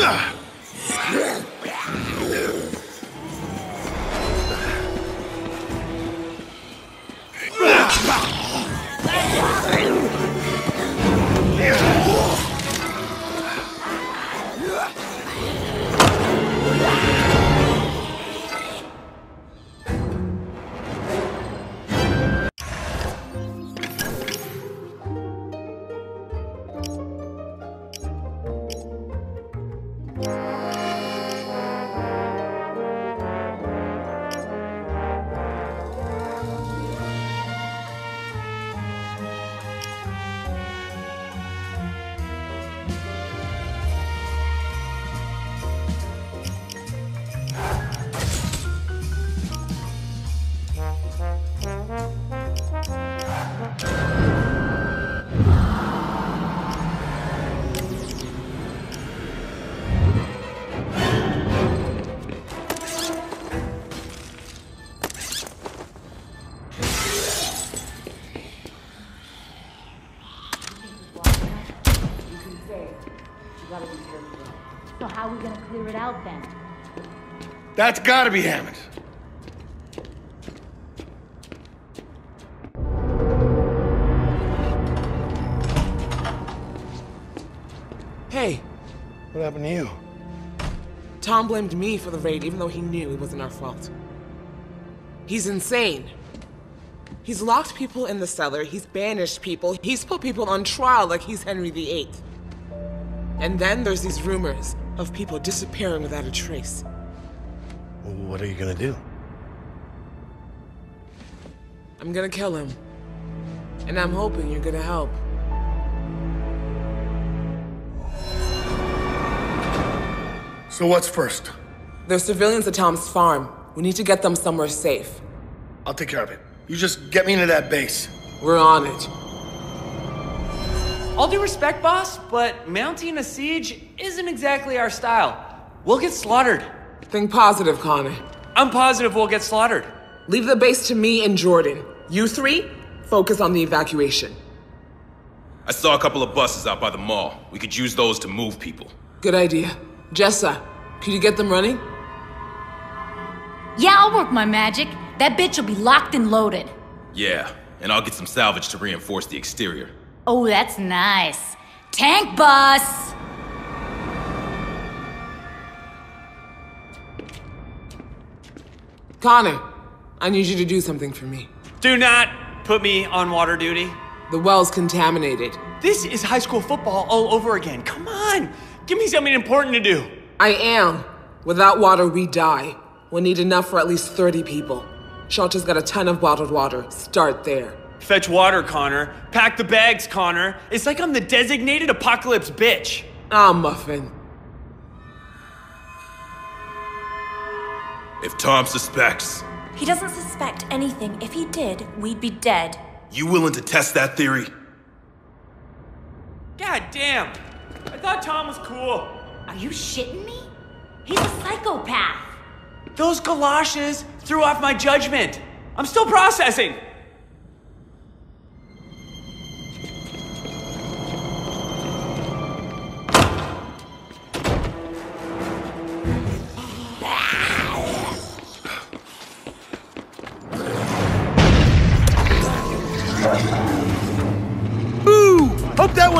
So That's gotta be Hammond. Hey, What happened to you? Tom blamed me for the raid even though he knew it wasn't our fault. He's insane. He's locked people in the cellar, he's banished people, he's put people on trial like he's Henry VIII. And then there's these rumors of people disappearing without a trace. What are you gonna do? I'm gonna kill him. And I'm hoping you're gonna help. So what's first? There's civilians at Tom's farm. We need to get them somewhere safe. I'll take care of it. You just get me into that base. We're on it. All due respect, boss, but mounting a siege isn't exactly our style. We'll get slaughtered. Think positive, Connor. I'm positive we'll get slaughtered. Leave the base to me and Jordan. You three, focus on the evacuation. I saw a couple of buses out by the mall. We could use those to move people. Good idea. Jessa, could you get them running? Yeah, I'll work my magic. That bitch will be locked and loaded. Yeah, and I'll get some salvage to reinforce the exterior. Oh, that's nice. Tank bus! Connor, I need you to do something for me. Do not put me on water duty. The well's contaminated. This is high school football all over again. Come on, give me something important to do. I am. Without water, we die. We'll need enough for at least 30 people. Shelter's got a ton of bottled water. Start there. Fetch water, Connor. Pack the bags, Connor. It's like I'm the designated apocalypse bitch. Ah, Muffin. If Tom suspects, He doesn't suspect anything. If he did, we'd be dead. you willing to test that theory? God damn. I thought Tom was cool. Are you shitting me? He's a psychopath. Those galoshes threw off my judgment. I'm still processing.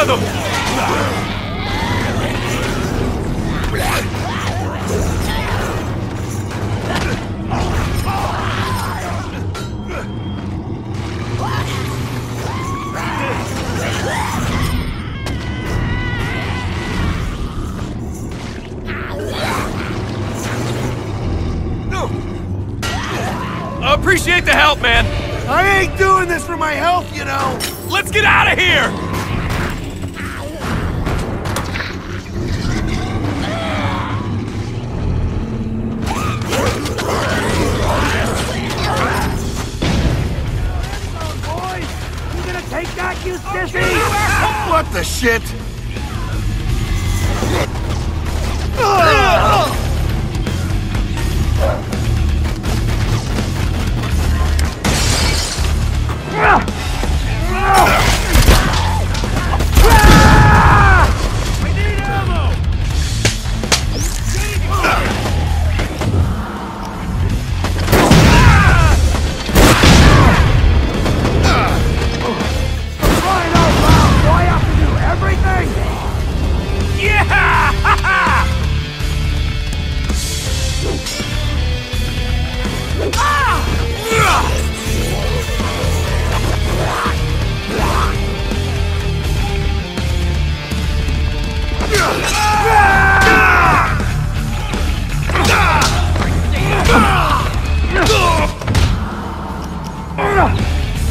i Appreciate the help, man. I ain't doing this for my health, you know. Let's get out of here! What the shit?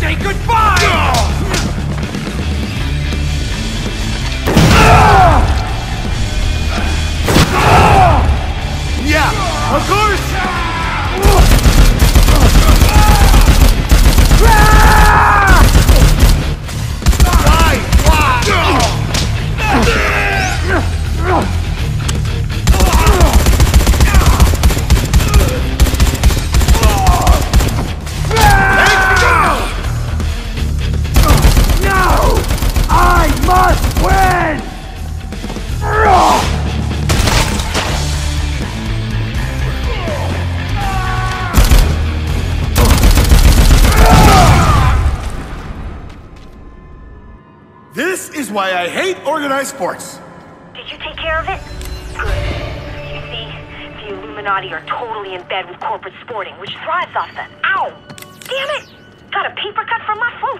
Say goodbye! Yeah, of course. Why I hate organized sports. Did you take care of it? Good. You see, the Illuminati are totally in bed with corporate sporting, which thrives off them. Ow! Damn it! Got a paper cut from my phone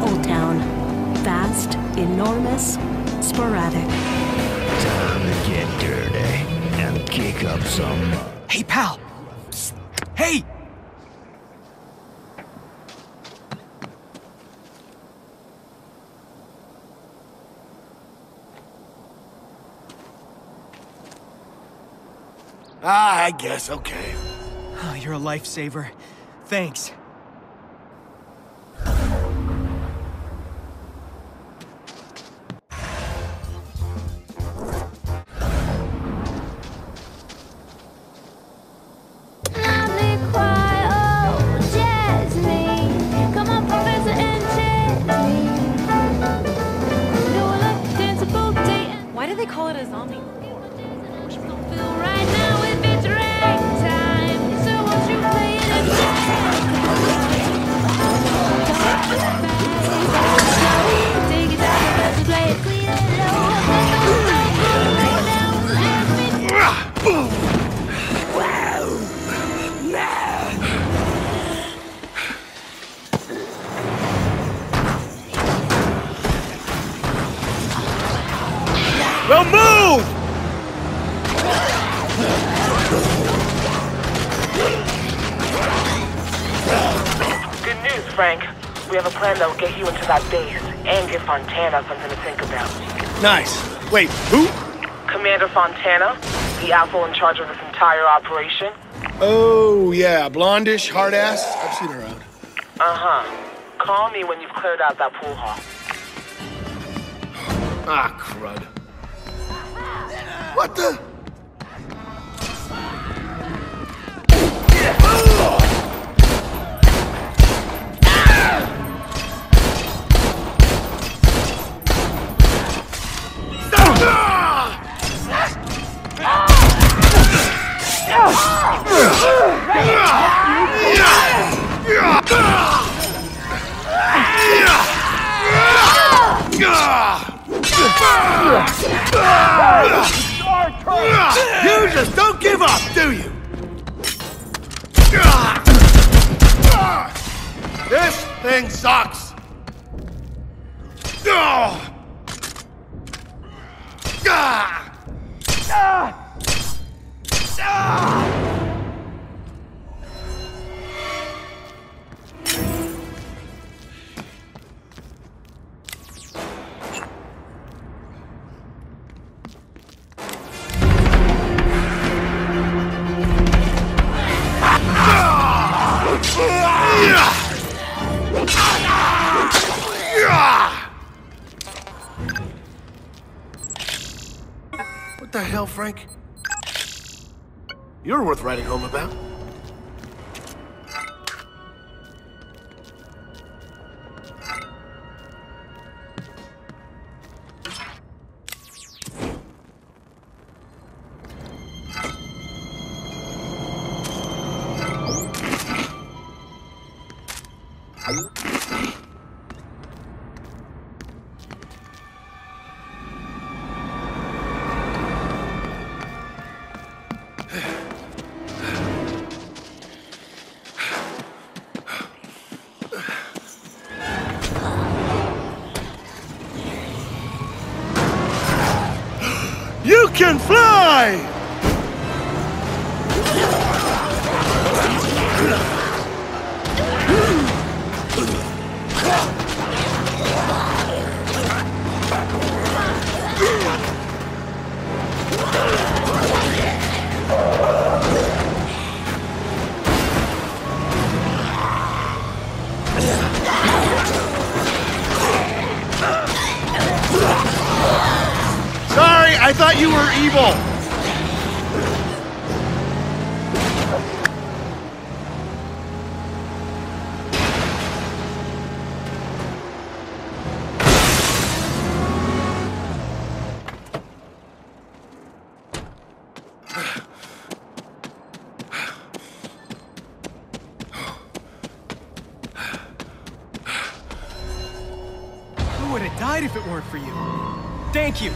Old Town. Fast, enormous, sporadic. Time to get dirty and kick up some. Hey, pal! Psst. Hey! Ah, I guess, okay. Oh, you're a lifesaver. Thanks. Fontana something to think about. Nice. Wait, who? Commander Fontana, the asshole in charge of this entire operation. Oh, yeah, blondish, hard ass. I've seen her around. Uh-huh. Call me when you've cleared out that pool hall. Ah, crud. What the? Just don't give up, do you? This thing sucks. What Frank? You're worth writing home about. Would have died if it weren't for you? Thank you.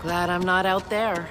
Glad I'm not out there.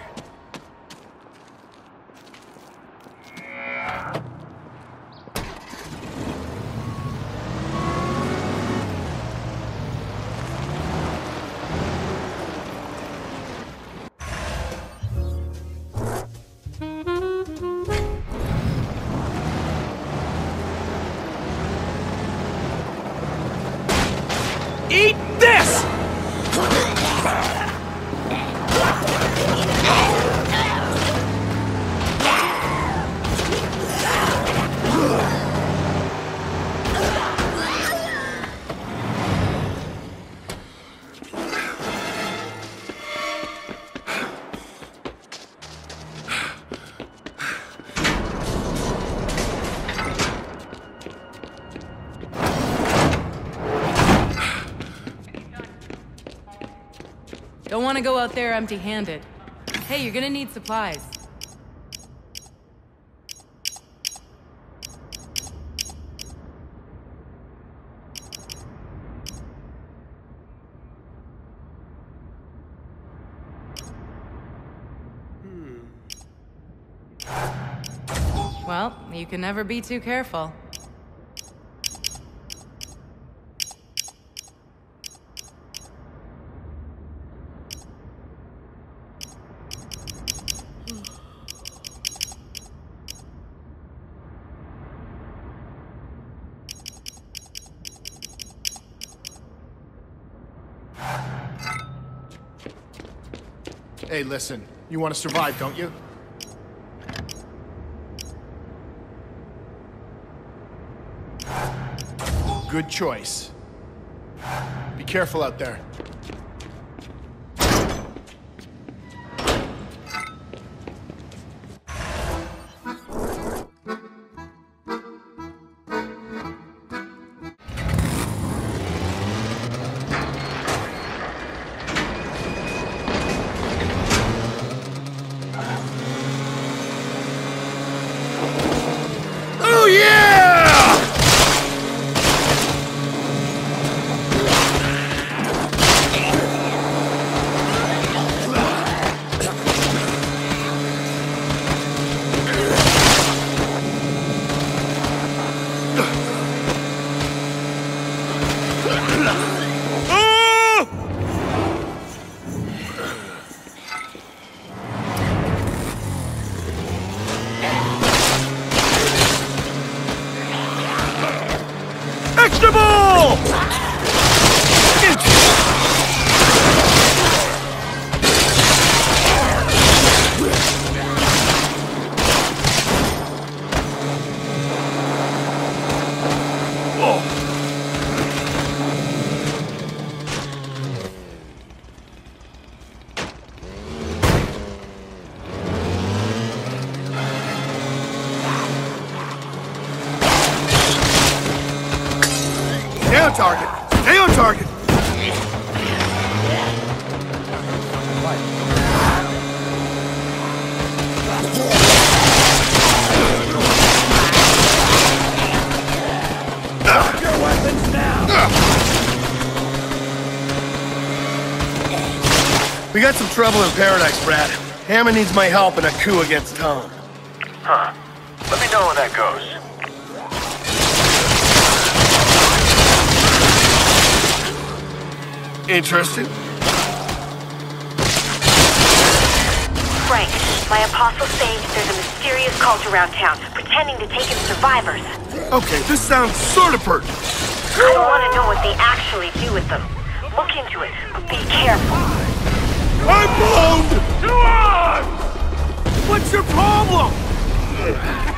To go out there empty-handed. Hey, you're gonna need supplies. Hmm. Well, you can never be too careful. Hey, listen. You want to survive, don't you? Good choice. Be careful out there. We got some trouble in Paradise, Brad. Hammond needs my help in a coup against Tom. Huh. Let me know how that goes. Interested? Frank, my apostle saying there's a mysterious cult around town, pretending to take in survivors. Okay, this sounds sort of pertinent. I don't want to know what they actually do with them. Look into it, but be careful. I'm boned! You are! What's your problem?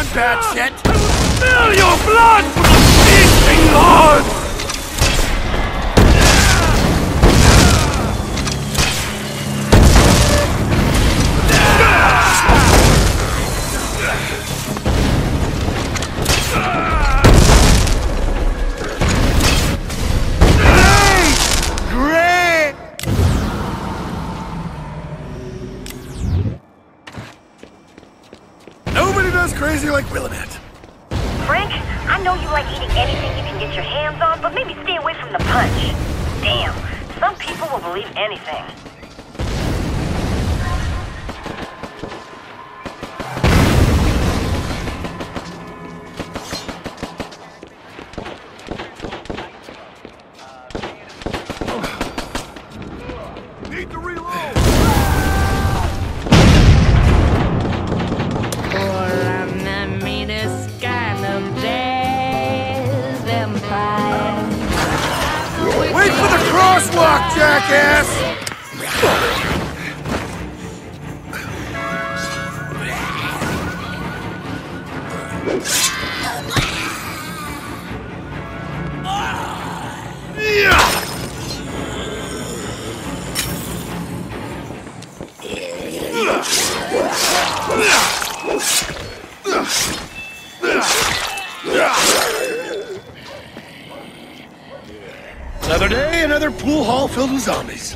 Gone bad yet? Smell your blood! Feasting lords! Another day, another pool hall filled with zombies.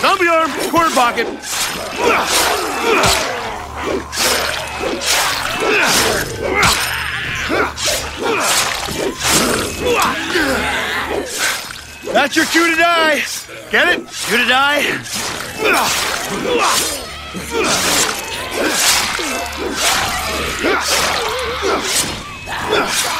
Zombie arm, corner pocket. That's your cue to die. Get it? Cue to die. Rack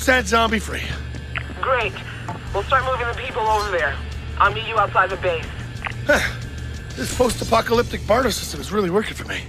100% zombie free. Great. We'll start moving the people over there. I'll meet you outside the base. This post-apocalyptic barter system is really working for me.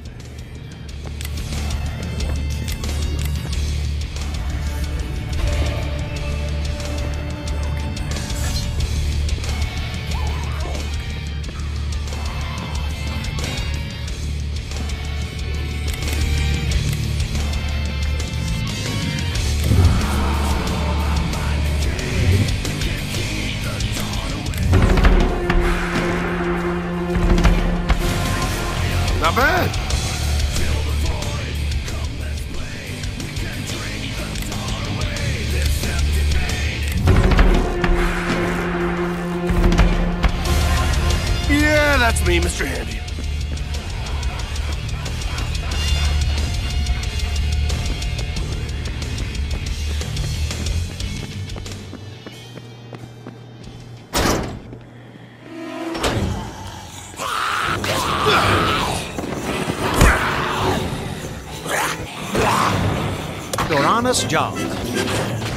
Honest job.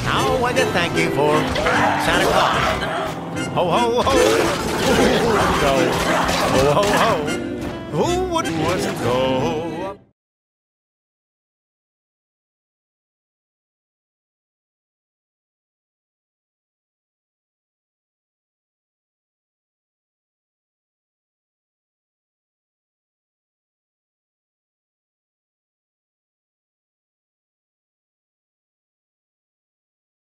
Now I can thank you for Santa Claus. Ho ho ho! Go. Ho ho ho! Who wouldn't want to go